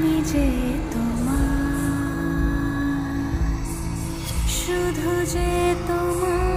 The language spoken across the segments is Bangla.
আমি যে তোমার শুধু যে তোমার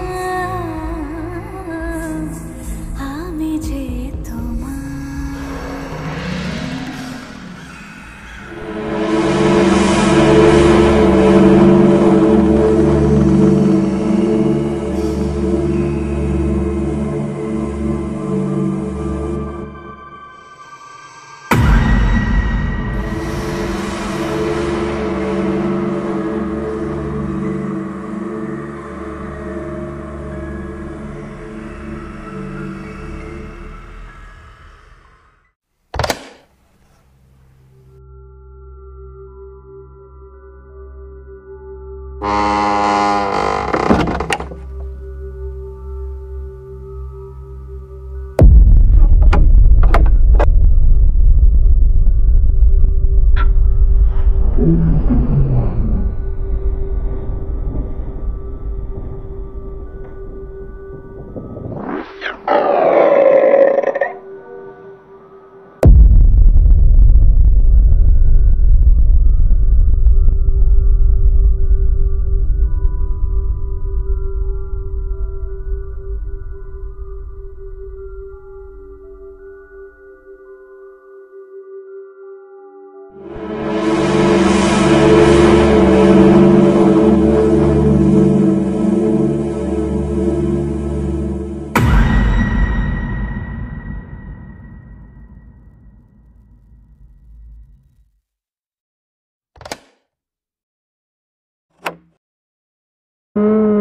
you Mm.